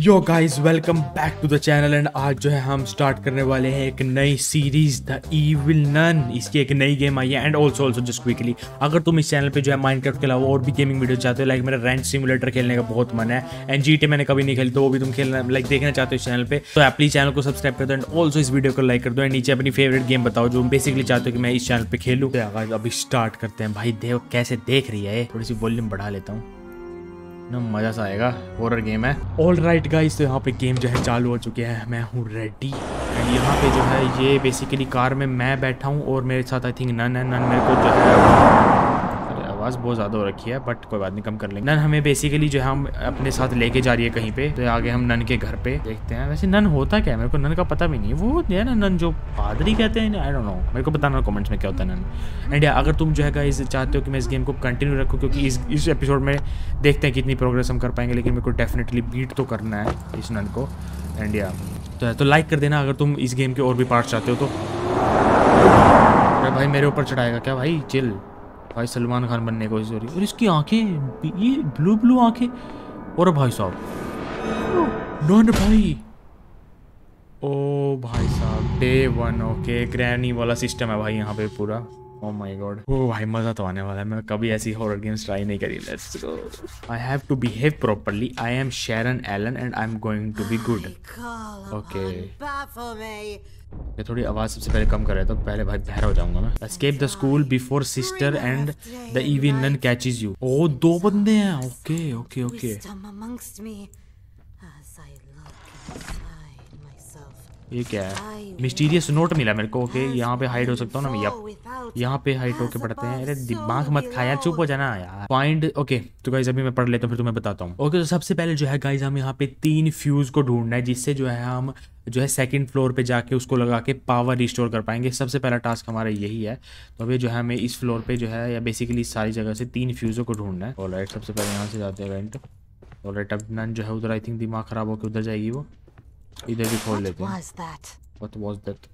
Yo guys welcome back to the channel and आज जो है हम स्टार्ट करने वाले हैं एक नई सीरीज़ द ईविल नन इसकी एक नई गेम आई है and also also just quickly अगर तुम इस चैनल पे जो है माइनक्राफ्ट के अलावा और भी गेमिंग वीडियो चाहते हो लाइक मेरा रेंट सिमुलेटर खेलने का बहुत मन है एंड जी मैंने कभी नहीं खेली तो वो भी तुम खेलना लाइक देखना चाहते हो इस चैनल पे तो प्लीज़ चैनल को सब्सक्राइब कर दो एंड ऑल्सो इस वीडियो को लाइक कर दो एंड नीचे अपनी फेवरेट गेम बताओ, जो बेसिकली चाहते हो कि मैं इस चैनल पे खेलूँ। अभी स्टार्ट करते हैं। भाई देव, कैसे देख रही है थोड़ी सी वॉल्यूम बढ़ा लेता हूँ। ना मज़ा सा आएगा। हॉरर गेम है। ऑल राइट गाइस तो यहाँ पे गेम जो है चालू हो चुके हैं। मैं हूँ रेडी एंड यहाँ पे जो है, ये बेसिकली कार में मैं बैठा हूँ और मेरे साथ आई थिंक नन है। नन मेरे को जो है आवाज़ बहुत ज़्यादा हो रखी है बट कोई बात नहीं कम कर लेंगे। नन हमें बेसिकली जो है हम अपने साथ लेके जा रही है कहीं पे तो आगे हम नन के घर पे देखते हैं। वैसे नन होता क्या है? मेरे को नन का पता भी नहीं। वो है ना नन जो पादरी कहते हैं आई डोंट नो मेरे को बताना कमेंट्स में क्या होता है नन। एंड अगर तुम जो है इस चाहते हो कि मैं इस गेम को कंटिन्यू रखूँ क्योंकि इस इस एपिसोड में देखते हैं कितनी प्रोग्रेस हम कर पाएँगे लेकिन मेरे को डेफिनेटली बीट तो करना है इस नन को। एंड या तो, तो लाइक कर देना अगर तुम इस गेम के और भी पार्ट चाहते हो तो। अरे भाई मेरे ऊपर चढ़ाएगा क्या भाई? चिल भाई सलमान खान बनने की कोशिश हो रही है। और इसकी आँखें ये ब्लू ब्लू आँखें। और भाई साहब। नॉन भाई। ओ भाई साहब डे वन ओके ग्रैनी वाला सिस्टम है भाई यहाँ पे पूरा। ओ माय गॉड ओ भाई मज़ा तो आने वाला है। मैं कभी ऐसी हॉरर गेम्स ट्राई नहीं करी। Let's go I have to behave properly I am Sharon Allen and I am going to be good okay ये थोड़ी आवाज़ सबसे पहले कम कर रहे तो पहले भाई बहरा हो जाऊँगा मैं। Escape the school before sister and the evil nun catches you oh, दो बंदे हैं। ओके ओके ओके ये क्या है? मिस्टीरियस नोट मिला मेरे को ओके यहाँ पे हाइड हो सकता हूँ ना मैं यहाँ पे हाइड होके पढ़ते हैं। अरे दिमाग मत खाया चुप हो जाना यार। पॉइंट ओके तो गाइज़ अभी मैं पढ़ लेता हूँ फिर तुम्हें बताता हूँ। ओके तो सबसे पहले जो है गाइज़ हम यहाँ पे तीन फ्यूज को ढूंढना है जिससे जो है हम जो है सेकंड फ्लोर पे जाके उसको लगा के पावर रिस्टोर कर पाएँगे। सबसे पहला टास्क हमारा यही है। तो अभी जो है हमें इस फ्लोर पे जो है या बेसिकली सारी जगह से तीन फ्यूज़ों को ढूंढना है। और राइट सबसे पहले यहाँ से जाते हैं रेंट और राइट अब नन जो है उधर आई थिंक दिमाग ख़राब होकर उधर जाएगी वो। इधर भी खोल लेते हैं। What was that?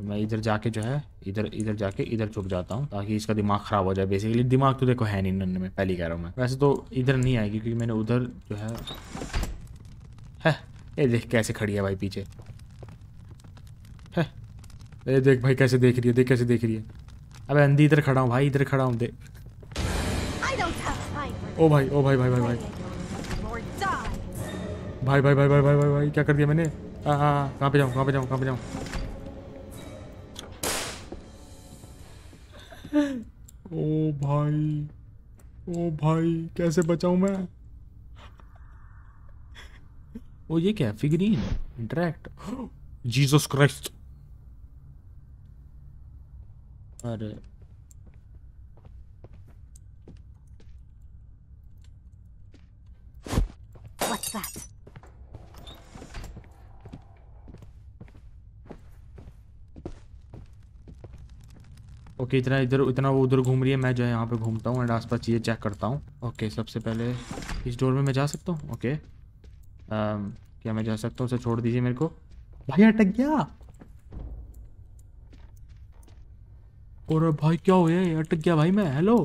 मैं इधर जाके जो है इधर इधर जाके इधर छुप जाता हूँ ताकि इसका दिमाग ख़राब हो जाए। बेसिकली दिमाग तो देखो है नहीं नन्ने में पहली कह रहा हूँ मैं। वैसे तो इधर नहीं आएगी क्योंकि मैंने उधर जो है है ये देख कैसे खड़ी है भाई पीछे। है ये देख भाई कैसे देख रही है देख कैसे देख रही है। अबे अंधी इधर खड़ा हूँ भाई इधर खड़ा हूँ देख। ओ भाई ओ भाई भाई भाई भाई। भाई भाई भाई भाई भाई भाई भाई क्या कर दिया मैंने? हाँ हाँ कहाँ पे जाऊँ कहाँ पे जाऊँ कहाँ पे जाऊँ? ओ भाई ओ भाई कैसे बचाऊँ मैं? ओ ये क्या फिगरीन इंटरेक्ट जीसस क्राइस्ट अरे। What's that? ओके इतना इधर इतना वो उधर घूम रही है मैं जो है यहाँ पे घूमता हूँ एंड आसपास चीज़ें चेक करता हूँ। ओके सबसे पहले इस डोर में मैं जा सकता हूँ? ओके um, क्या मैं जा सकता हूँ? उसे छोड़ दीजिए मेरे को। भाई अटक गया। और भाई क्या हो गया अटक गया भाई मैं हेलो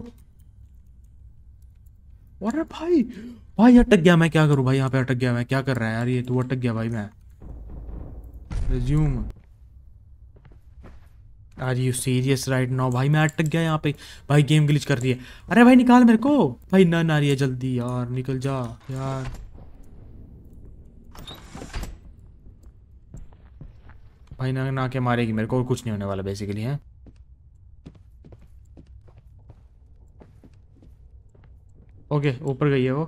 अरे भाई भाई अटक गया मैं क्या करूँ? भाई यहाँ पे अटक गया मैं क्या कर रहा है यार? ये तू अटक गया भाई मैं। Resume are you serious right now भाई, मैं अटक गया यहाँ पे। भाई गेम ग्लिच कर है अरे भाई, निकाल मेरे को। भाई, न आ रही है जल्दी यार, निकल जा यार। भाई, ना ना के मारेगी मेरे को और कुछ नहीं होने वाला बेसिकली है। ओके ऊपर गई है वो।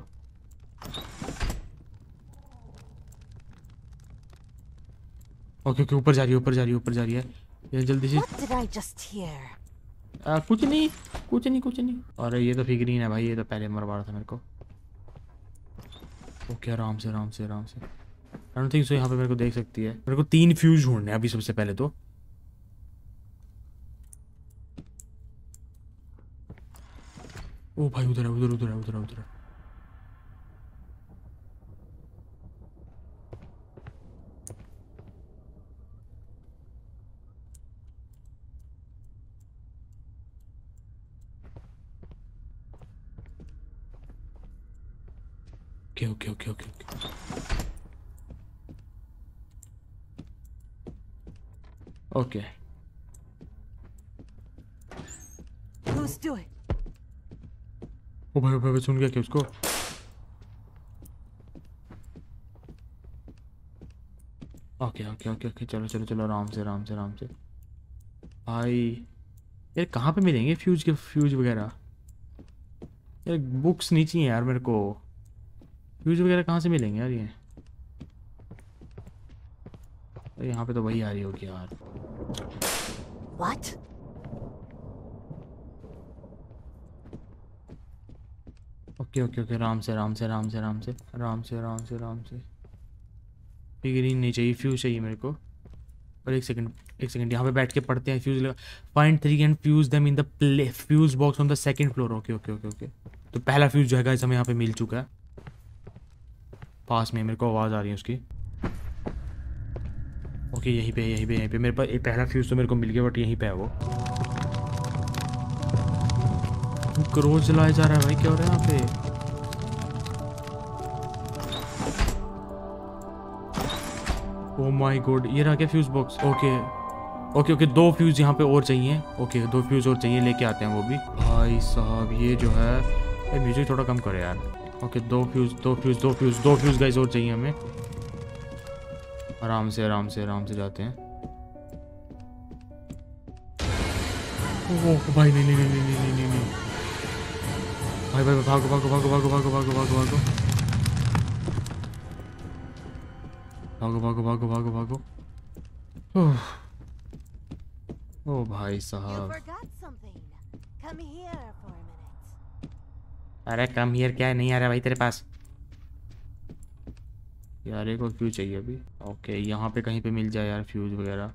ओके ओके ऊपर जा रही है, ऊपर जा रही है, ऊपर जा रही है। ये जल्दी से। आ, कुछ नहीं कुछ नहीं कुछ नहीं। अरे ये तो फिक्रीन है भाई ये तो पहले मरवा रहा था मेरे को। ओके आराम से आराम से आराम से। आई डोंट थिंक सो यहाँ पे मेरे को देख सकती है। मेरे को तीन फ्यूज ढूँढने अभी सबसे पहले तो। ओ भाई उधर है उधर उधर है उधर है उधर है। Okay okay okay okay okay okay ओ भाई भाई सुन गया क्या उसको? ओके ओके ओके ओके चलो चलो चलो आराम से आराम से आराम से। भाई यार कहाँ पे मिलेंगे फ्यूज के फ्यूज वगैरह? यार बुक्स नीचे हैं यार मेरे को। फ्यूज वगैरह कहाँ से मिलेंगे यार ये? अरे यहाँ पे तो वही आ रही होगी यार। What? ओके ओके ओके आराम से आराम से आराम से आराम से आराम से आराम से आराम से। फिगरिन नहीं चाहिए फ्यूज चाहिए मेरे को। और एक सेकंड एक सेकंड यहाँ पे बैठ के पढ़ते हैं फ्यूज लगा find three and fuse them in the play fuse box on the second floor okay okay okay okay. तो पहला फ्यूज जो है गाइस हमें यहाँ पे मिल चुका है। पास में, मेरे को आवाज़ आ रही है उसकी। ओके, यहीं पे यहीं पे यहीं पे। मेरे पास एक पहला फ्यूज तो मेरे को मिल गया बट यहीं पे है वो। क्रोज जलाया जा रहा है भाई, क्या हो रहा है यहाँ पे? ओ माय गॉड ये रहा क्या fuse box okay okay okay दो फ्यूज यहाँ पे और चाहिए। ओके दो फ्यूज और चाहिए, लेके आते हैं वो भी। भाई साहब, ये जो है म्यूज़िक थोड़ा कम करे यार। ओके दो फ्यूज दो फ्यूज दो फ्यूज दो फ्यूज गाइस और चाहिए हमें आराम से आराम से आराम से जाते हैं भाई नहीं नहीं नहीं नहीं नहीं नहीं नहीं भाई भाई भागो भागो भागो भागो भागो भागो भागो भागो भागो भागो भागो भागो भागो ओह ओ भाई साहब forgot something. Come here for a minute. अरे कम हियर क्या है? नहीं आ रहा भाई तेरे पास। यार एक और फ्यूज चाहिए अभी। ओके यहाँ पे कहीं पे मिल जाए यार फ्यूज वगैरह।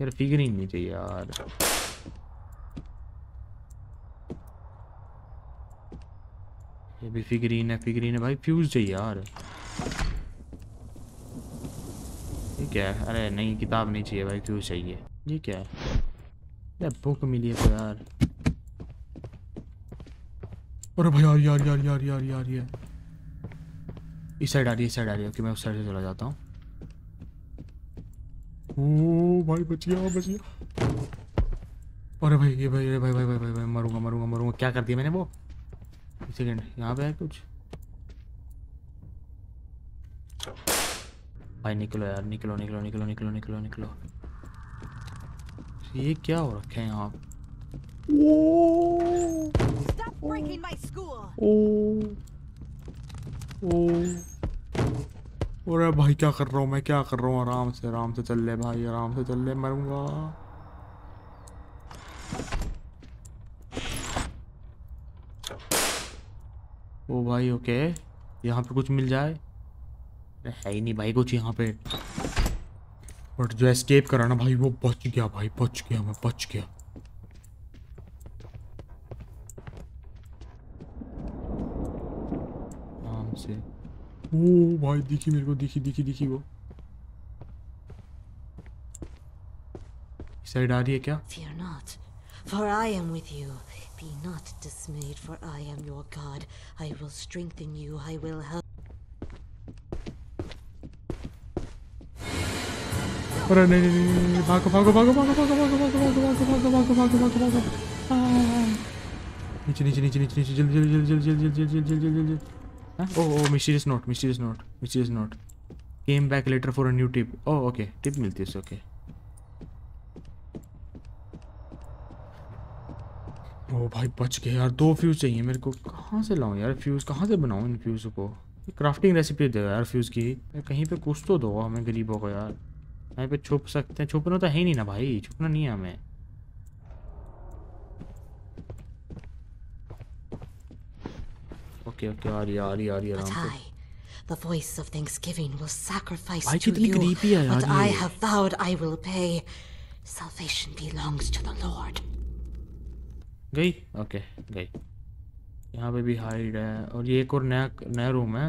यार फिगरिंग नहीं चाहिए यार। ये भी फिगरीन है फिगरीन है भाई फ्यूज चाहिए यार। ये क्या है? अरे नहीं, किताब नहीं चाहिए भाई फ्यूज चाहिए। ये क्या है? बुक मिली है तो यार। अरे भाई यार यार यार यार यार यार यार। इस साइड आ रही है इस साइड आ रही है ओके मैं उस साइड से चला जाता हूँ। ओ भाई बच गया बच अरे भाई ये भाई अरे भाई भाई भाई भाई भाई मरूँगा मरूँगा मरूँगा। क्या कर दिया मैंने वो? एक सेकेंड यहाँ पे है कुछ? भाई निकलो यार निकलो निकलो निकलो निकलो निकलो निकलो। ये क्या हो रखा है यहाँ? Breaking my school. ओ ओ अरे भाई, क्या कर रहा हूँ मैं? क्या कर रहा हूँ? आराम से आराम से चल ले भाई, आराम से चल ले, मरूँगा। ओ भाई, ओके। यहाँ पे कुछ मिल जाए? है ही नहीं भाई कुछ यहाँ पे। बट जो एस्केप करा ना भाई, वो बच गया भाई, बच गया मैं, बच गया आराम से ओ भाई दिखी मेरे को दिखी दिखी दिखी वो साइड आ रही है क्या Fear not, for I am with you. Be not dismayed, for I am your God. I will strengthen you. I will help. अरे नहीं नहीं नहीं नहीं भागो भागो भागो भागो भागो भागो भागो भागो भागो भागो भागो भागो भागो भागो नीचे नीचे नीचे नीचे नीचे जल्दी जल्दी जल्दी जल्दी जल्दी जल्दी जल्दी जल्दी जल्दी जल्दी oh oh mysterious note mysterious note mysterious note came back later for a new tip oh okay tip मिलती है ओके ओ भाई, बच गए यार। दो फ्यूज चाहिए मेरे को। कहाँ से लाऊं यार फ्यूज कहाँ से बनाऊँ इन फ्यूज को? क्राफ्टिंग रेसिपी दे यार फ्यूज की। कहीं पे कुछ तो दो हमें गरीबों को यार। यहाँ पे छुप सकते हैं। छुपना तो है ही नहीं ना भाई। छुपना नहीं है हमें। ओके ओके आ रही आ रही आ रही आराम से। The voice of thanksgiving, will sacrifice भाई to you. What I have vowed, I will pay. Salvation belongs to the Lord. गई? ओके गई। यहाँ पे भी हाइड है और ये एक और नया नया रूम है।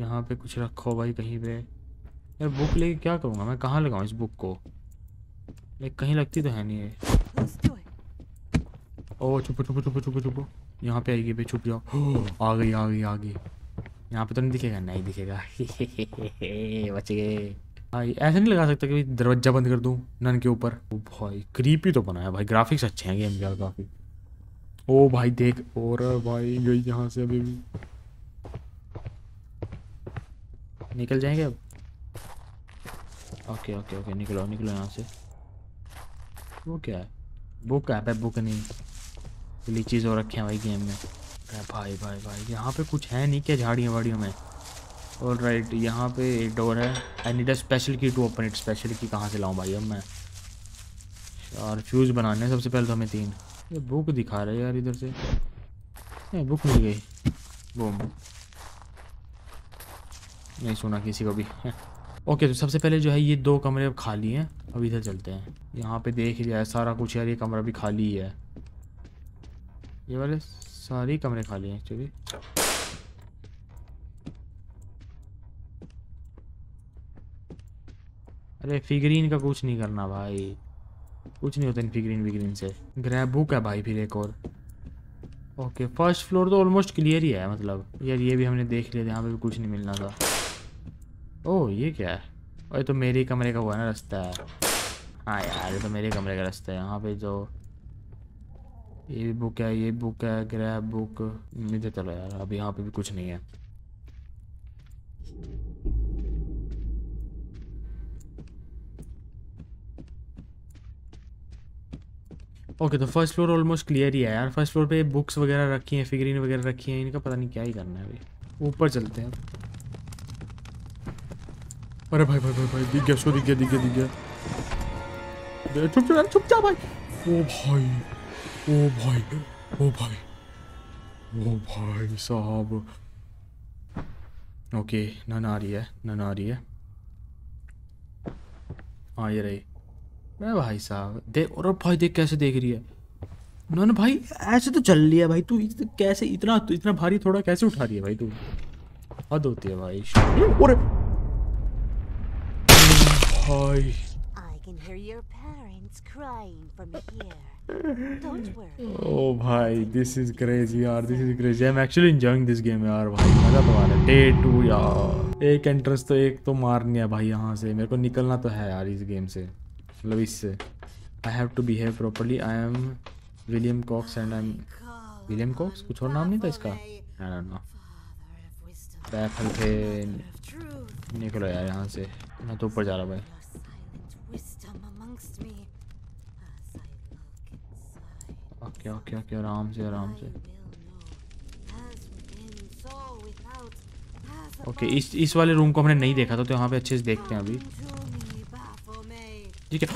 यहाँ पे कुछ रखो भाई कहीं पे। यार बुक लेके क्या करूँगा मैं? कहाँ लगाऊँ इस बुक को? लाइक कहीं लगती तो है नहीं ये? ओ छुपो छुपो छुपो छुपो छुपो। यहाँ पे आएगी छुप जाओ। आ गई आ गई आ गई। यहाँ पे तो नहीं दिखेगा नहीं दिखेगा। बच गए। भाई, ऐसे नहीं लगा सकता कि दरवाज़ा बंद कर दूँ, नन के ऊपर। ओ भाई क्रीपी तो बनाया भाई। ग्राफिक्स अच्छे हैं गेम के काफ़ी। ओ भाई, देख, और भाई गई यहाँ से अभी भी। निकल जाएँगे अब? ओके ओके ओके, निकलो निकलो यहाँ से। वो क्या है? बुक है, बुक नहीं। चीज़ हो रखे हैं भाई गेम में। भाई भाई भाई, यहाँ पे कुछ है नहीं क्या झाड़ियों वाड़ियों में? और राइट यहाँ पे एक डोर है। I need a special key to open it special key कहाँ से लाऊं भाई अब मैं? और फ्यूज़ बनाने सबसे पहले तो हमें तीन। ये बुक दिखा रहे यार इधर से। नहीं बुक मिल गई। बूम नहीं सुना किसी को भी। ओके तो सबसे पहले जो है ये दो कमरे अब खाली हैं। अब इधर चलते हैं। यहाँ पे देख लिया है सारा कुछ यार, ये कमरा भी खाली ही है। ये वाले सारे कमरे खाली हैं एक्चुअली अरे फिगरीन का कुछ नहीं करना भाई। कुछ नहीं होता इन फिगरीन विगरीन से। ग्रैब बुक है भाई फिर एक और। ओके फ़र्स्ट फ्लोर तो ऑलमोस्ट क्लियर ही है मतलब। यार, ये भी हमने देख लिया, यहाँ पे भी कुछ नहीं मिलना था। ओह ये क्या है? अरे तो मेरे कमरे का हुआ ना रास्ता। है हाँ यार, ये तो मेरे कमरे का रास्ता है। यहाँ पे जो ये बुक है ये बुक है ग्रैब बुक मुझे चलो यार अब यहाँ पे भी कुछ नहीं है ओके तो फ़र्स्ट फ्लोर ऑलमोस्ट क्लियर ही है यार फ़र्स्ट फ्लोर पे बुक्स वगैरह रखी हैं फिगरीन वगैरह रखी हैं इनका पता नहीं क्या ही करना है अभी ऊपर चलते हैं अरे भाई भाई भाई भाई दिख गया दिख गया दिख गया दिख गया चुप चुप चुप जा भाई ओ भाई ओ भाई ओ भाई ओ भाई साहब। ओके नन आ रही है नन आ रही है। हाँ ये रही। मैं भाई साहब देख और भाई देख कैसे देख रही है? नन भाई ऐसे तो चल रही है भाई तू इत, कैसे इतना इतना भारी थोड़ा कैसे उठा रही है भाई तू? हद होती है भाई और भाई। kids crying from here. Don't worry. Oh bhai, this is crazy yaar. This is crazy. I'm actually enjoying this game yaar bhai. मज़ा तो आ रहा है. Day 2 यार. एक entrance तो एक तो मारनी है भाई यहाँ से. मेरे को निकलना तो है यार इस गेम से. मतलब इससे. I have to behave properly. I am William Cox and I'm William Cox. कुछ और नाम नहीं था इसका. I don't know. रैफल थे निकलो यार यहाँ से मैं तो ऊपर जा रहा भाई ओके ओके ओके आराम से आराम से। ओके इस इस वाले रूम को हमने नहीं देखा था तो यहाँ पे अच्छे से देखते हैं अभी. ठीक है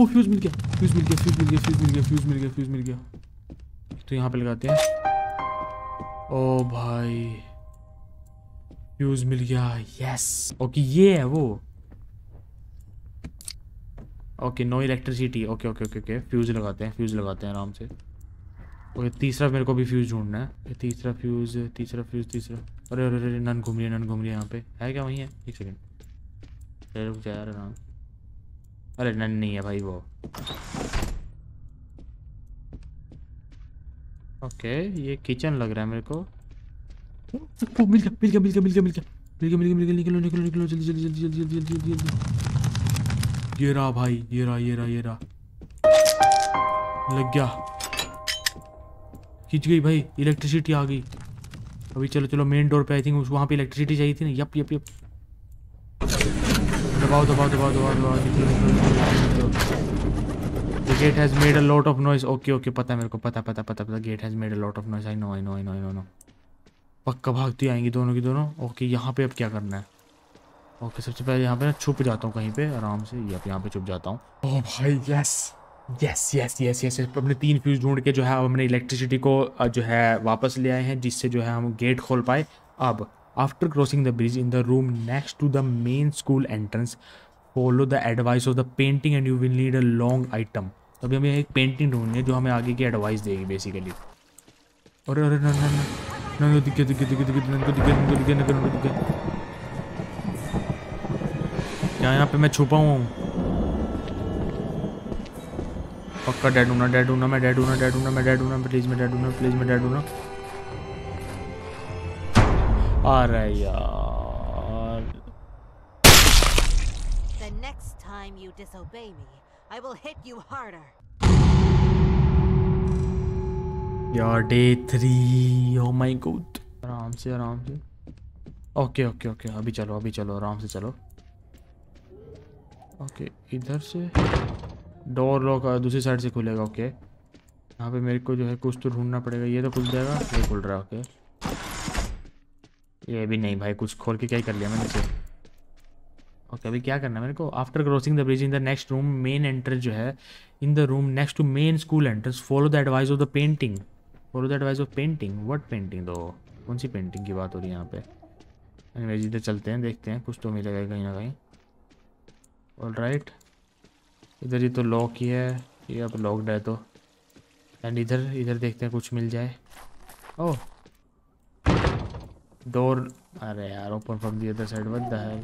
ओ फ्यूज मिल गया फ्यूज मिल गया फ्यूज मिल गया फ्यूज मिल गया फ्यूज मिल गया फ्यूज मिल गया। तो यहाँ पे लगाते हैं। ओ भाई फ्यूज मिल गया यस ओके ये है वो। Okay no electricity okay okay okay okay fuse लगाते हैं फ्यूज लगाते हैं आराम से। ओके, तीसरा मेरे को भी फ्यूज ढूंढना है। तीसरा फ्यूज तीसरा फ्यूज तीसरा। अरे अरे अरे नन घूम रही है नन घूम रही है यहाँ पे। है क्या वहीं है? एक सेकेंड अरे रुक जा यार, आराम। अरे नन नहीं है भाई वो। ओके, ये किचन लग रहा है मेरे को। मिल गया मिल गया मिल गया मिल गया मिल गया। मिल गया मिल गया मिल गया, निकलो निकलो निकलो जल्दी जल्दी जल्दी जल्दी जल्दी जल्दी जल्दी। ये रहा भाई, ये रहा ये रहा ये रहा। लग गया। खींच गई भाई इलेक्ट्रिसिटी आ गई। अभी चलो चलो मेन डोर पे आई थिंक वहाँ पे इलेक्ट्रिसिटी चाहिए थी ना। यप यप यप दबाओ दबाओ दबाओ दबाओ दबाओ gate has made a lot of noise okay okay पता है मेरे को, पता पता पता पता gate has made a lot of noise I know I know I know I know no पक्का भागती आएँगी दोनों की दोनों। ओके यहाँ पे अब क्या करना है? ओके सबसे पहले यहाँ पे ना छुप जाता हूँ कहीं पे, आराम से। या यहाँ पे छुप जाता हूँ। ओह भाई yes yes yes yes yes अपने तीन फ्यूज ढूंढ के जो है हमने इलेक्ट्रिसिटी को जो है, वापस ले आए हैं, जिससे जो है, हम गेट खोल पाए। अब after crossing the bridge in the room next to the main school entrance follow the advice of the painting and you will need a long item अभी हमें एक पेंटिंग ढूंढनी है, जो हमें आगे की एडवाइस देगी बेसिकली अरे अरे, ना ना ना। ना दिखे दिखे दिखे दिखे दिखे दिखे दिखे दिखे क्या यहाँ पे मैं छुपा हुआ हूँ? पक्का डैड हूँ ना डैड हूँ ना मैं डैड हूँ ना डैड हूँ ना मैं डैड हूँ ना प्लीज़ मैं डैड हूँ ना प्लीज़ मैं डैड हूँ ना अरे यार। The next time you disobey me, I will hit you harder. यार day three oh my God आराम से आराम से। ओके ओके ओके अभी चलो अभी चलो आराम से चलो। ओके इधर से। डोर लॉक दूसरी साइड से खुलेगा ओके यहाँ पे मेरे को जो है कुछ तो ढूंढना पड़ेगा, ये तो खुल जाएगा, ये खुल रहा है ओके ये भी नहीं भाई, कुछ खोल के क्या ही कर लिया मैंने ओके अभी क्या करना है मेरे को? After crossing the bridge in the next room main entrance जो है in the room next to main school entrance follow the advice of the painting follow the advice of painting what painting दो कौन सी painting की बात हो रही है यहाँ पे? एनीवेज इधर चलते हैं, देखते हैं, कुछ तो मिलेगा कहीं ना कहीं। ऑल राइट इधर ये तो लॉक ही है, ये अब लॉकड है तो। एंड इधर इधर देखते हैं कुछ मिल जाए। ओह डोर अरे यार open from the other side what है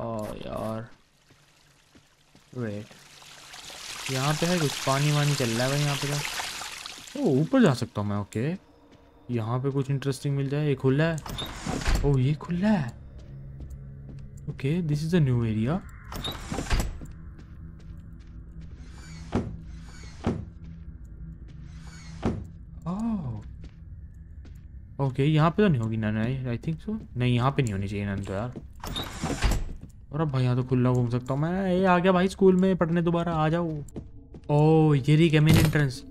ओह यार। वेट यहाँ पे है कुछ? पानी वानी चल रहा है भाई यहाँ पे तो। ओ ऊपर जा सकता हूँ मैं ओके यहाँ पे कुछ इंटरेस्टिंग मिल जाए। ये खुला है। ओ ये खुला है। Okay this is a new area okay यहाँ पे तो नहीं होगी नन आई थिंक सो नहीं, यहाँ पे नहीं होनी चाहिए नन तो यार. और अब भाई यहाँ तो खुला घूम सकता हूँ मैं. ये आ गया भाई स्कूल में पढ़ने दोबारा, आ जाओ. ओ ये रही क्या main entrance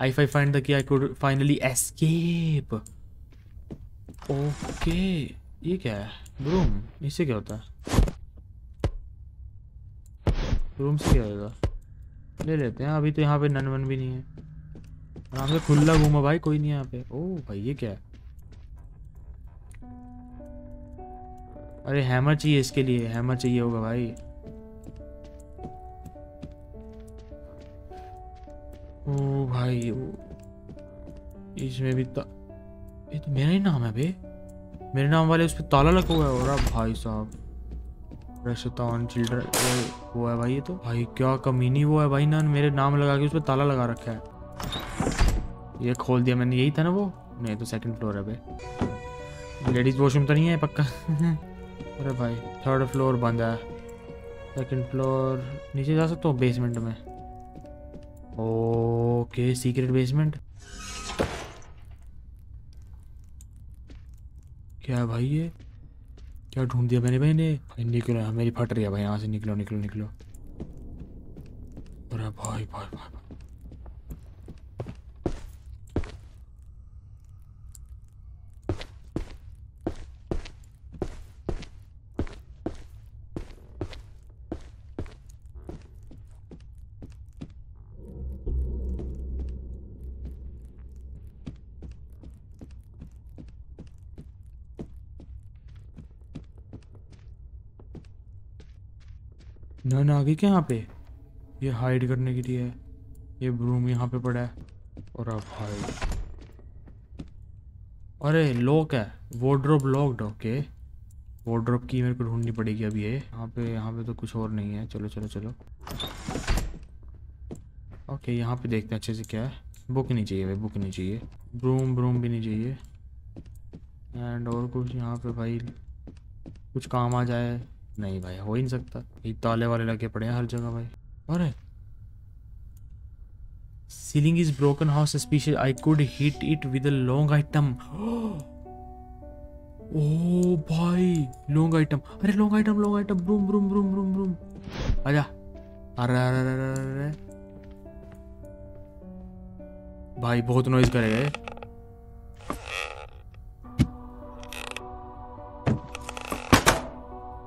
I phi find the key I could finally escape okay ये क्या है? रूम इससे क्या होता है? रूम से क्या होगा ले लेते हैं, अभी तो यहाँ पे नन वन भी नहीं है. आराम से खुला घूमा भाई, कोई नहीं यहाँ पे. ओ भाई ये क्या है? अरे हैमर चाहिए इसके लिए हैमर चाहिए होगा भाई। ओ भाई ओ, इसमें भी ता... ये तो मेरा ही नाम है बे। मेरे नाम वाले उस पर ताला लगा हुआ है और भाई साहब। रशतान चिल्ड्रन वो है भाई ये तो। भाई क्या कमीनी वो है भाई ना मेरे नाम लगा के उस पर ताला लगा रखा है। ये खोल दिया मैंने यही था ना वो? नहीं तो सेकंड फ्लोर है भाई लेडीज़ वॉशरूम तो नहीं है पक्का? अरे भाई थर्ड फ्लोर बंद है। सेकंड फ्लोर नीचे जा सकता हूँ बेसमेंट में? ओके सीक्रेट बेसमेंट क्या भाई ये? क्या ढूंढ दिया मैंने भाई निकलो मेरी फट रही है भाई यहाँ से निकलो निकलो निकलो। अरे भाई भाई भाई, भाई। नन आ गई क्या यहाँ पे? ये हाइड करने के लिए। है ये ब्रूम यहाँ पे पड़ा है। और अब हाइड अरे लॉक है। वार्डरोब लॉक्ड ओके वार्डरोब की मेरे को ढूंढनी पड़ेगी अभी ये। यहाँ पे यहाँ पे तो कुछ और नहीं है। चलो चलो चलो। ओके यहाँ पे देखते हैं अच्छे से क्या है। बुक नहीं चाहिए भाई बुक नहीं चाहिए। ब्रूम ब्रूम भी नहीं चाहिए। एंड और कुछ यहाँ पे भाई, कुछ काम आ जाए। नहीं भाई, हो ही नहीं सकता। ये ताले वाले लगे पड़े हैं हर जगह भाई। अरे ceiling is broken how suspicious I could hit it with a long item oh भाई लॉन्ग आइटम अरे long item long item broom broom broom broom broom आजा। अरे अरे अरे अरे अरे भाई, बहुत नॉइज़ करेगा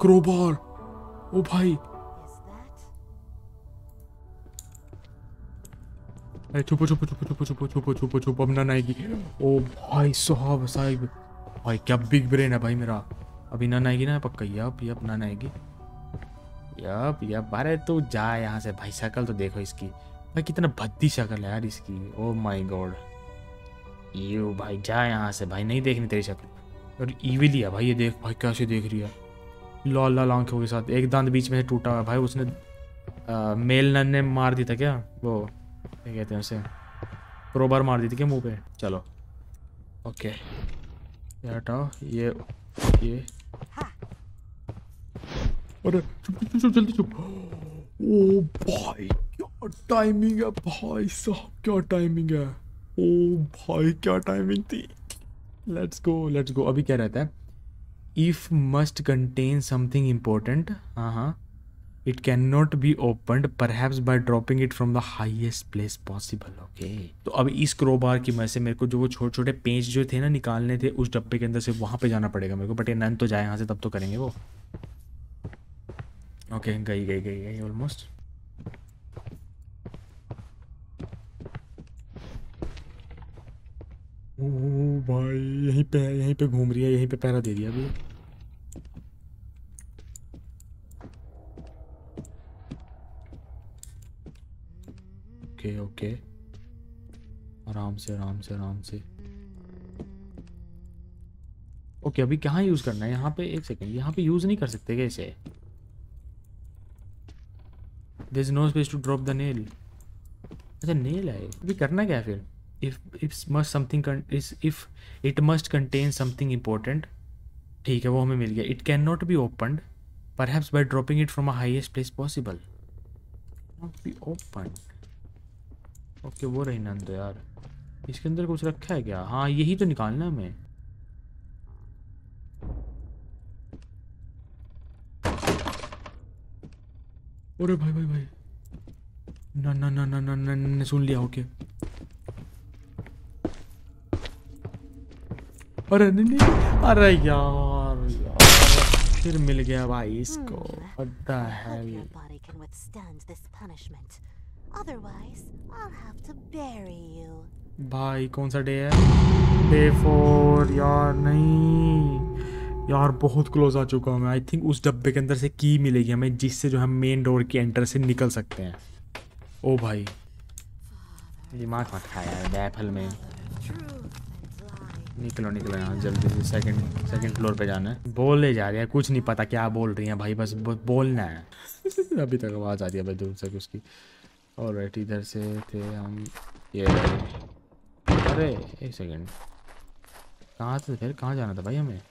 क्रोबार ओ भाई अरे छुपो छुपो छुपो छुपो छुपो छुपो छुपो छुपो अब नन आएगी। ओ भाई साहब, साहिब। भाई क्या बिग ब्रेन है भाई मेरा। अभी नन आएगी ना, पक्का यप यप नन आएगी। यप यप अरे तू जा यहाँ से। भाई शक्ल तो देखो इसकी। भाई, कितना भद्दी शक्ल है यार इसकी। ओ माय गॉड यू भाई, जा यहाँ से। भाई, नहीं देखनी तेरी शक्ल और ईविली है भाई, ये देख। भाई, कैसे देख रही है? लाल लाल आँखों के साथ एक दांत बीच में से टूटा हुआ भाई उसने आ, मेल नन ने मार दी था क्या? वो क्या कहते हैं उसे? क्रोबार मार दी थी क्या मुँह पे? चलो। ओके। ये हटाओ ये ये। अरे चुप चुप चुप जल्दी चुप। ओ भाई क्या टाइमिंग है भाई साहब क्या टाइमिंग है? ओ भाई क्या टाइमिंग थी? लेट्स गो लेट्स गो अभी क्या रहता है? मस्ट कंटेन समथिंग इम्पोर्टेंट हाँ हाँ it can not be opened perhaps by dropping it from the highest place possible okay तो अब इस क्रोबार की वजह से मेरे को जो वो छोटे छोटे पेंच जो थे ना निकालने थे उस डब्बे के अंदर से वहाँ पे जाना पड़ेगा मेरे को बट ये नन तो जाए यहाँ से तब तो करेंगे वो। ओके okay, गई गई गई गई ऑलमोस्ट ओ भाई यहीं पे यहीं पे घूम रही है यहीं पे पैरा दे दिया अभी। Okay okay. आराम से आराम से आराम से। ओके, अभी कहाँ यूज़ करना है? यहाँ पे, एक सेकेंड यहाँ पे यूज़ नहीं कर सकते क्या इसे? There is no space to drop the nail अच्छा नेल है। अभी करना क्या है फिर? If if must something if it must contain something important ठीक है, वो हमें मिल गया। It can not be opened perhaps by dropping it from a highest place possible not be open okay वो रही नंद तो यार। इसके अंदर कुछ रखा है क्या? हाँ यही तो निकालना है हमें। अरे भाई भाई भाई। ना ना ना ना ना ना ना सुन लिया ओके। अरे नहीं नहीं अरे यार यार फिर मिल गया भाई इसको। what Otherwise, I'll have to bury you. भाई कौन सा डे है? डे फोर यार नहीं। यार बहुत क्लोज आ चुका हूँ मैं। आई थिंक उस डब्बे के अंदर से की मिलेगी हमें जिससे जो हम मेन डोर की एंटर से निकल सकते हैं। ओ भाई। दिमाग मत खाया यार बैफल में. निकलो निकलो यहाँ जल्दी से सेकंड सेकंड फ्लोर पे जाना है। बोले जा रही है कुछ नहीं पता क्या बोल रही हैं भाई बस बोलना है। अभी तक आवाज़ आ रही है भाई दूर से उसकी। और राइट इधर से थे हम। ये अरे, एक सेकेंड कहाँ से फिर कहाँ जाना था भाई हमें?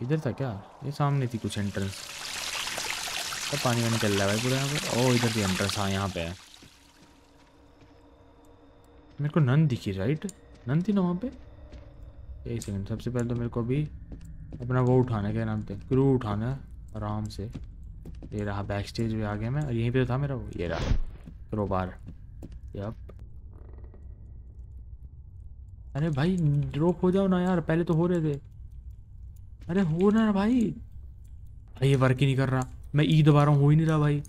इधर था क्या? ये सामने थी कुछ एंट्रेंस तो पानी वानी चल रहा है भाई पूरा यहाँ पर ओ इधर थी एंट्रेंस हाँ यहाँ पे। है मेरे को नन दिखी राइट नन थी ना वहाँ पे? एक सेकेंड सबसे पहले तो मेरे को अभी अपना वो उठाना है, क्या नाम पे? क्रू उठाना आराम से। ये रहा बैक स्टेज पे आ गया मैं यहीं पे तो था मेरा वो। ये रहा। क्रोबार यप अरे भाई ड्रॉप हो जाओ ना यार, पहले तो हो रहे थे। अरे हो ना भाई। अरे ये वर्क ही नहीं कर रहा। मैं ई दबा रहा हूँ, हो ही नहीं रहा भाई।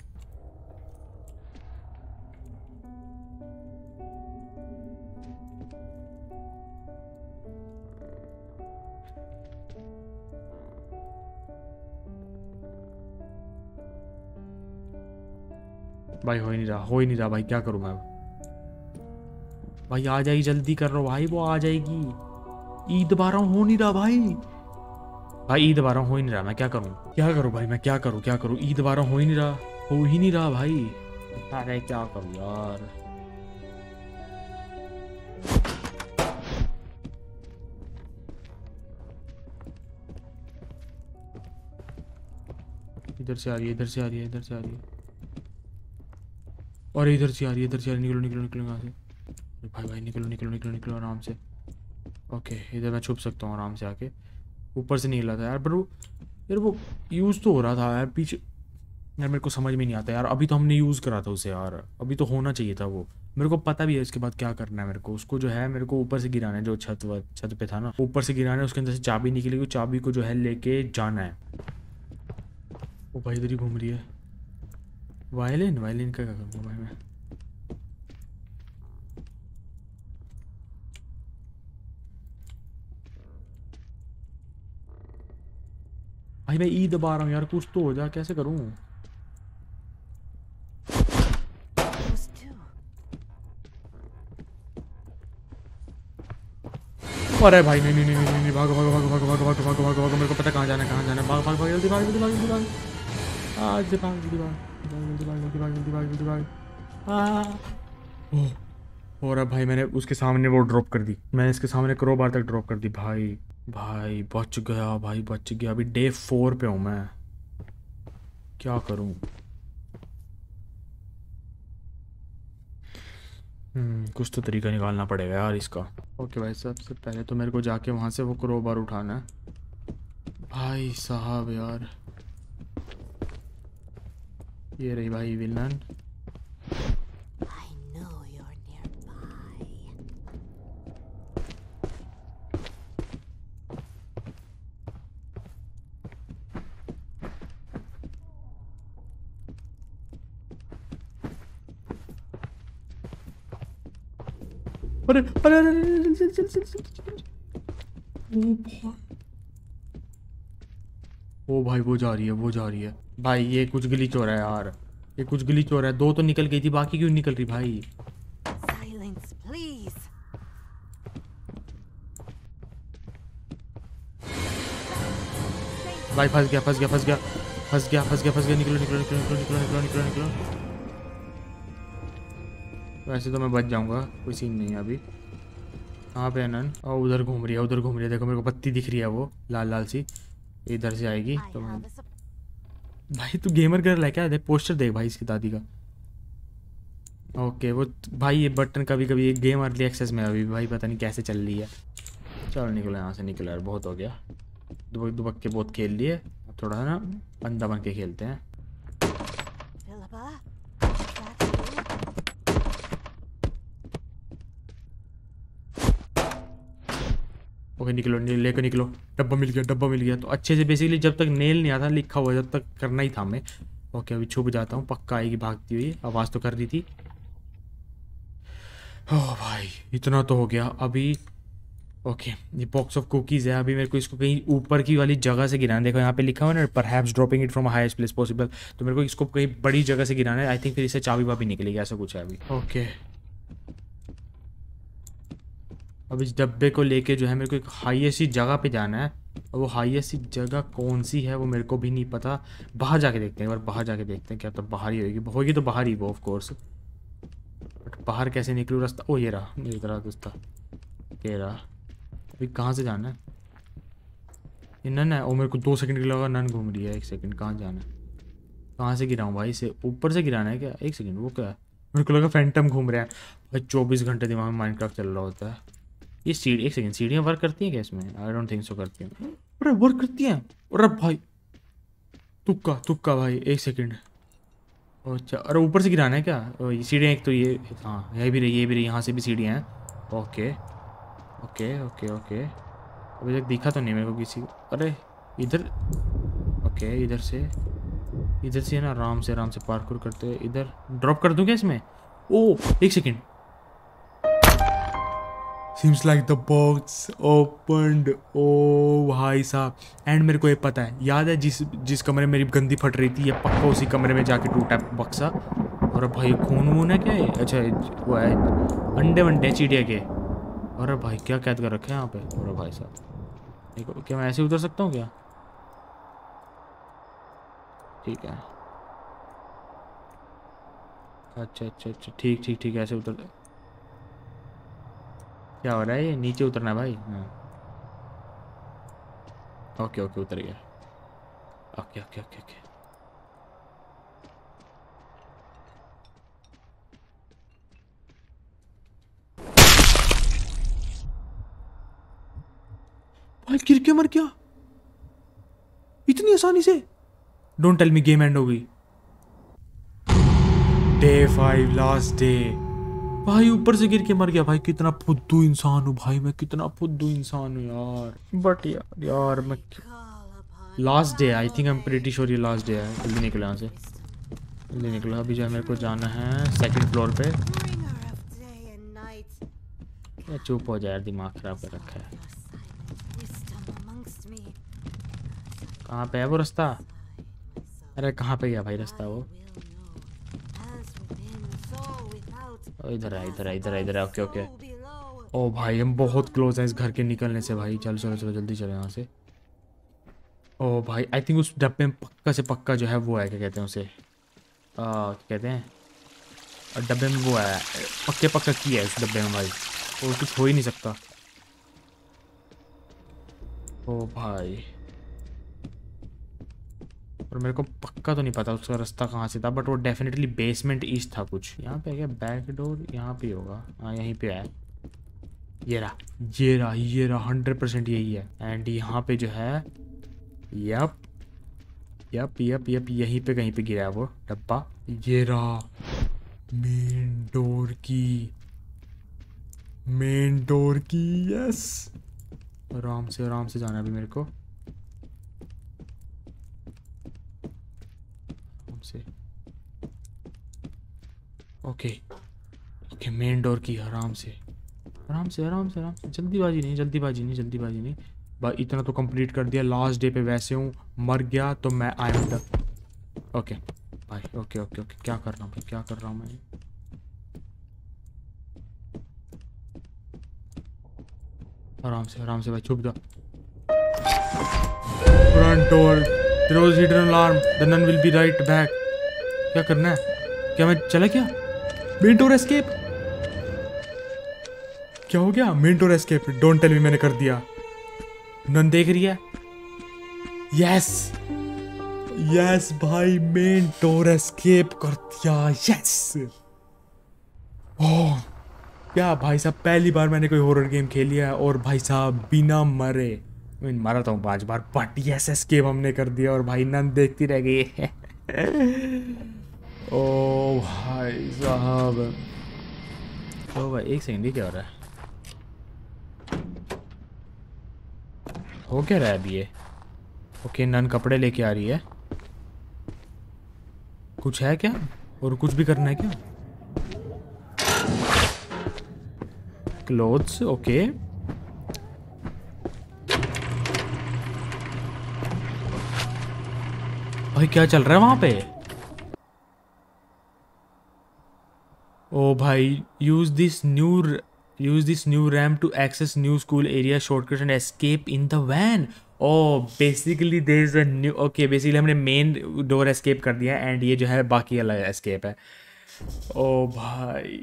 भाई हो ही नहीं रहा हो ही नहीं रहा भाई क्या करूँ मैं भाई आ जाएगी जल्दी कर रहा भाई वो आ जाएगी। ईद दबा रहा हूँ नहीं रहा भाई। भाई ईद दबा रहा हूँ हो नहीं रहा मैं क्या करूँ? क्या करूँ भाई मैं क्या करूँ क्या करूँ? ईद दबा रहा हूँ हो ही नहीं रहा हो ही नहीं रहा भाई। अरे क्या करूँ यार? इधर से आ रही है इधर से आ रही है इधर से आ रही है। और इधर से आ रही है इधर से आ रही निकलो निकलो निकलो यहाँ से भाई भाई, निकलो निकलो निकलो निकलो, आराम से। ओके, इधर मैं छुप सकता हूँ आराम से आके। ऊपर से नहीं हिला था यार, पर वो यार वो यूज़ तो हो रहा था यार, पीछे यार मेरे को समझ में नहीं आता यार, अभी तो हमने यूज़ करा था उसे यार। अभी तो होना चाहिए था वो। मेरे को पता भी है इसके बाद क्या करना है मेरे को। उसको जो है, मेरे को ऊपर से गिराना है, जो छत व छत पे था ना। ऊपर से गिराना है, उसके अंदर से चाबी निकलेगी चाबी को जो है लेके जाना है। वो भाई, इधर ही घूम रही है। वायलिन वायलिन का क्या करूँगा भाई मैं? भाई मैं ई दबा रहा हूँ यार, कुछ तो हो जा, कैसे करूँ? अरे भाई, नहीं नहीं नहीं नहीं भागो भागो भागो भागो भागो भागो भागो भागो भागो मेरे को पता कहाँ जाना कहाँ जाना है। भाग भाग भाग, जल्दी भाग जल्दी भाग जल्दी भाग। आज भाग, जल्दी भाग। और अब भाई मैंने उसके सामने वो ड्रॉप कर दी मैंने इसके सामने करो बार तक ड्रॉप कर दी भाई भाई बच गया भाई बच गया अभी डे फोर पे हूँ मैं क्या करूँ हम्म कुछ तो तरीका निकालना पड़ेगा यार इसका ओके भाई सबसे पहले तो मेरे को जाके वहाँ से वो क्रोबार उठाना है भाई साहब यार ये रही भाई विलन. अरे अरे अरे चल चल चल चल ओ भाई, वो जा रही है, वो जा रही है भाई ये कुछ ग्लिच हो रहा है यार। ये कुछ ग्लिच हो रहा है। दो तो निकल गई थी बाकी क्यों निकल रही भाई? Silence, भाई फंस गया फंस गया फंस गया। फंस गया फंस गया फंस गया। निकलो निकलो निकलो निकलो निकलो निकलो निकलो निकलो। वैसे तो मैं बच जाऊँगा कोई सीन नहीं है अभी। कहाँ पे है नन? और उधर घूम रही है उधर घूम रही है। देखो मेरे को पत्ती दिख रही है वो लाल लाल सी। इधर से आएगी तो मैं भाई, तू गेमर गर्ल है क्या? दे पोस्टर देख भाई इसकी दादी का। ओके वो भाई, ये बटन कभी कभी गेम अर्ली एक्सेस में अभी। भाई, पता नहीं कैसे चल रही है। चलो, निकलो यहाँ से, निकलो यार, बहुत हो गया। दुबक दुबक के बहुत खेल लिए। थोड़ा ना, बंदा बन के खेलते हैं Philippa? Is that you? Okay, निकलो लेकर निकलो। डब्बा मिल गया, डब्बा मिल गया। तो अच्छे से बेसिकली जब तक नेल नहीं आता लिखा हुआ जब तक करना ही था हमें। ओके, अभी छुप जाता हूँ, पक्का आएगी, भागती हुई। आवाज़ तो कर रही थी। ओह भाई, इतना तो हो गया। अभी, ओके, ये बॉक्स ऑफ़ कुकीज़ है। अभी मेरे को इसको कहीं ऊपर की वाली जगह से गिराना। देखो, यहाँ पे लिखा हुआ ना perhaps dropping it from highest place possible तो मेरे को इसको कहीं बड़ी जगह से गिराना है। आई थिंक फिर इससे चाबी वाबी निकलेगी, ऐसा कुछ है अभी। ओके। अब इस डब्बे को लेके जो है मेरे को एक हाईएस्ट सी जगह पे जाना है। और वो हाईएस्ट सी जगह कौन सी है वो मेरे को भी नहीं पता। बाहर जाके देखते हैं, एक बार बाहर जाके देखते हैं क्या तो बाहर ही होगी। होगी तो बाहर ही वो ऑफ़ कोर्स बट बाहर कैसे निकलूँ रास्ता? ओ, ये रहा मेरी तरह रास्ता। ये रहा। अभी कहाँ से जाना है? ये नन है। ओ, मेरे को दो सेकंड के लगा, नन घूम रही है। एक सेकंड कहाँ जाना है? कहाँ से गिराऊँ भाई? इसे ऊपर से गिराना है क्या? एक सेकंड वो क्या है? मेरे को लगा फैंटम घूम रहा है। भाई, चौबीस घंटे दिमाग में माइनक्राफ्ट चल रहा होता है। ये सीढ़ी, एक सेकंड सीढ़ियाँ वर्क करती हैं क्या इसमें? आई डोंट थिंक सो करती हैं। अरे वर्क करती हैं? अरे भाई, तुक्का तुक्का भाई, एक सेकंड अच्छा अरे ऊपर से गिराना है क्या? ये सीढ़ियाँ एक तो ये हाँ ये भी रही, ये भी रही, यहाँ से भी सीढ़ियाँ हैं। Okay okay okay okay. अभी तक दिखा तो नहीं मेरे को किसी अरे, इधर, ओके, इधर से इधर से ना आराम से आराम से पार्कोर करते इधर। ड्रॉप कर दूँ क्या इसमें? ओ, एक second seems like the box opened oh भाई साहब। एंड मेरे को ये पता है, याद है जिस जिस कमरे में मेरी गंदी फट रही थी, ये पक्का उसी कमरे में जाके टूटा बक्सा और भाई खून वून है क्या ये? अच्छा वो है, अंडे वंडे चिड़िया के। अरे भाई क्या कैद कर रखे हैं यहाँ पे? अरे भाई साहब, देखो, क्या मैं ऐसे उतर सकता हूँ क्या? ठीक है। अच्छा अच्छा अच्छा ठीक ठीक ठीक, ऐसे उतर क्या हो रहा है नीचे उतरना भाई हाँ ओके ओके उतर गया ओके ओके ओके ओके भाई गिर के मर गया इतनी आसानी से? Don't tell me game end हो गई। डे फाइव लास्ट डे भाई ऊपर से गिर के मर गया। भाई कितना फुद्दू इंसान हूँ भाई मैं कितना फुद्दू इंसान हूँ यार। बट यार यार मैं last day I think I am pretty sure ये लास्ट डे है। जल्दी निकलो यहाँ से। जल्दी निकलो। अभी जो है मेरे को जाना है सेकंड फ्लोर पे। चुप हो जाए दिमाग खराब कर रखा है. कहाँ पे है वो रास्ता? अरे कहाँ पे गया भाई रास्ता वो will know. As within, so without. ओ, इधर है इधर है इधर है इधर है ओके ओके। ओ भाई हम बहुत क्लोज हैं इस घर के निकलने से भाई। चलो चलो चलो जल्दी चलो यहाँ से। ओ भाई आई थिंक उस डब्बे में पक्का से पक्का जो है वो है क्या कहते हैं उसे? आ, क्या कहते हैं? डब्बे में वो है पक्के पक्का की है उस डब्बे में भाई। और कुछ हो ही नहीं सकता। ओ भाई। और मेरे को पक्का तो नहीं पता उसका रास्ता कहाँ से था बट वो डेफिनेटली बेसमेंट ईस्ट था कुछ। यहाँ पे क्या बैक डोर यहाँ पे होगा? हाँ यहीं पे है। ये रहा। ये रहा ये रहा हंड्रेड परसेंट यही है। एंड यहाँ पे जो है यप यप यप यप यहीं पे कहीं पे गिरा है वो डब्बा। ये रहा main door key main door key yes आराम से आराम से जाना है अभी मेरे को आराम से ओके ओके मेन डोर की, आराम से। आराम से आराम से आराम से। जल्दीबाजी नहीं जल्दीबाजी नहीं जल्दीबाजी नहीं। बस इतना तो कंप्लीट कर दिया। लास्ट डे पे वैसे हूँ, मर गया तो मैं आई एम द ओके भाई ओके ओके ओके क्या कर रहा हूँ भाई? क्या कर रहा हूँ मैं? आराम से आराम से भाई, छुप जा। Front door hidden alarm. The nun will be right back. क्या करना है? क्या मैं चला क्या? मेन डोर एस्केप क्या हो गया? Main door escape don't tell me मैंने कर दिया। नन देख रही है? यस यस भाई मेन डोर एस्केप कर दिया। यस ओह क्या भाई साहब, पहली बार मैंने कोई हॉरर गेम खेली है और भाई साहब बिना मरे। मारा था पाँच बार बट यस एस्केप हमने कर दिया और भाई नन देखती रह गई। ओ भाई साहब। ओ भाई, एक सेकंड क्या हो रहा है? हो क्या रहा है अभी ये? ओके नन कपड़े लेके आ रही है। कुछ है क्या? और कुछ भी करना है क्या? क्लोथ्स ओके भाई, क्या चल रहा है वहाँ पे? ओ भाई use this new use this new ramp to access new school area shortcut and escape in the van. Oh basically there is a new, okay, basically हमने मेन डोर एस्केप कर दिया एंड ये जो है बाकी अलग एस्केप है। ओ भाई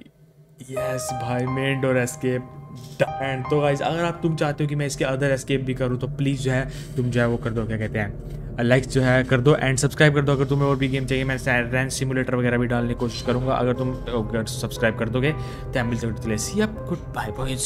यस भाई मेन डोर एस्केप एंड तो गाइज़ अगर आप, तुम चाहते हो कि मैं इसके अदर एस्केप भी करूँ तो प्लीज़ जो है तुम जो है वो कर दो, क्या कहते हैं? लाइक जो है कर दो एंड सब्सक्राइब कर दो। अगर तुम्हें और भी गेम चाहिए, मैं रैन सिमुलेटर वगैरह भी डालने की कोशिश करूँगा। अगर तुम सब्सक्राइब कर दोगे तो मिल सकते गुड बाय बॉयज़